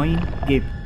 Moin gibt.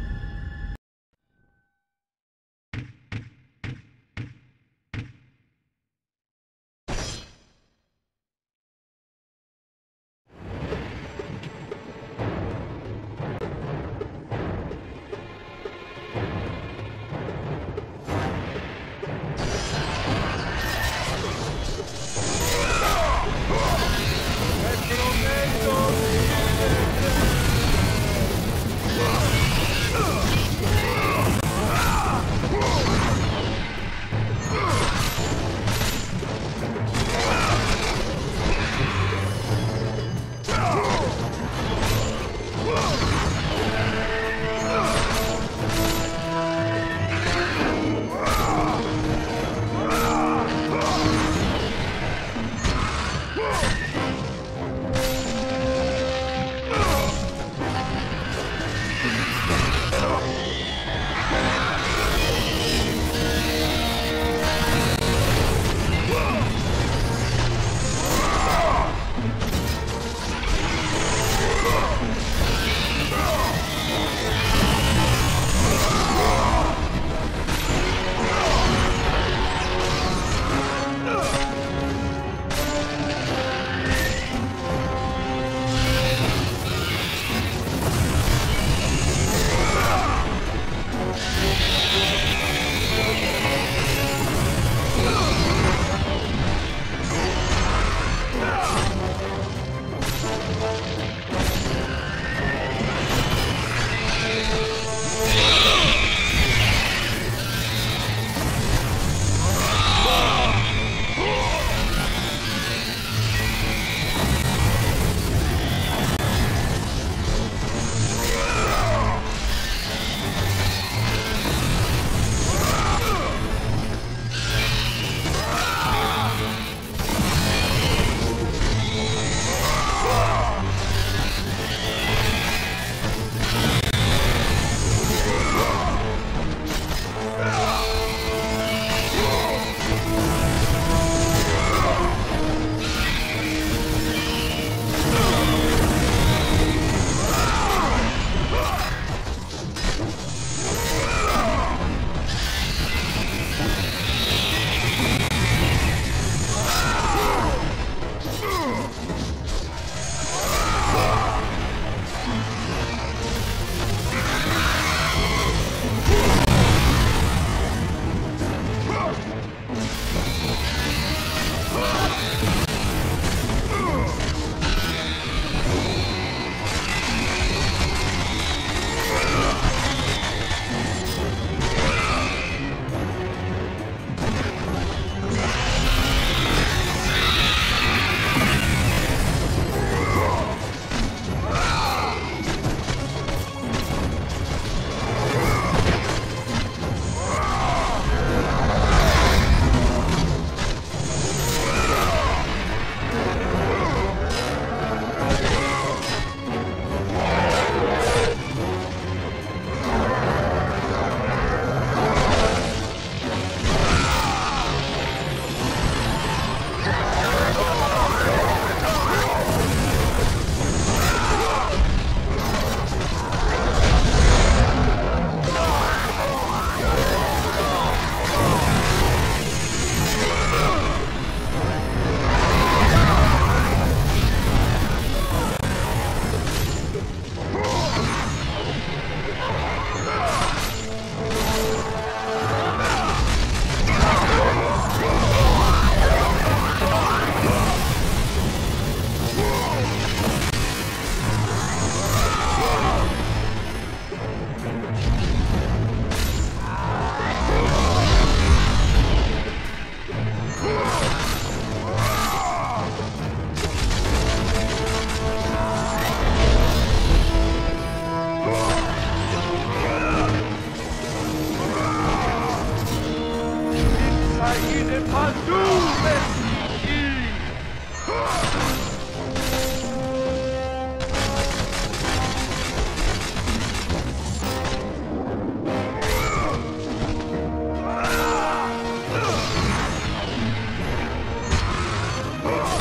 Oh.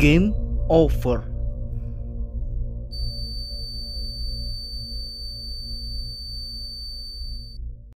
Game over.